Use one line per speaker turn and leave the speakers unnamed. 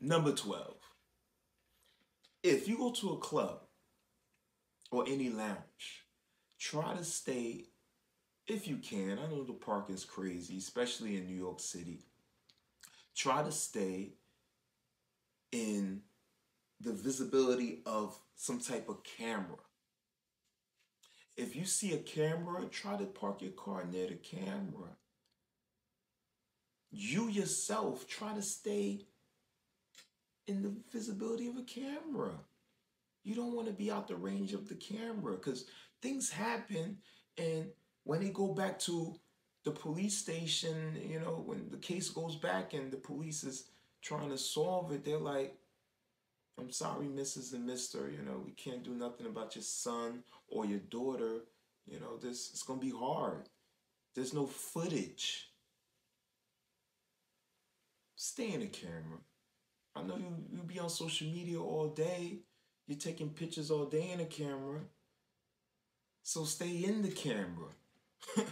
Number 12. If you go to a club or any lounge, try to stay, if you can, I know the parking's crazy, especially in New York City. Try to stay in the visibility of some type of camera. If you see a camera, try to park your car near the camera. You yourself try to stay in the visibility of a camera. You don't want to be out the range of the camera because things happen. And when they go back to the police station, you know, when the case goes back and the police is trying to solve it, they're like, I'm sorry, Mrs. and Mr. You know, we can't do nothing about your son or your daughter. You know, this it's gonna be hard. There's no footage. Stay in the camera. I know you, you be on social media all day. You're taking pictures all day in the camera. So stay in the camera.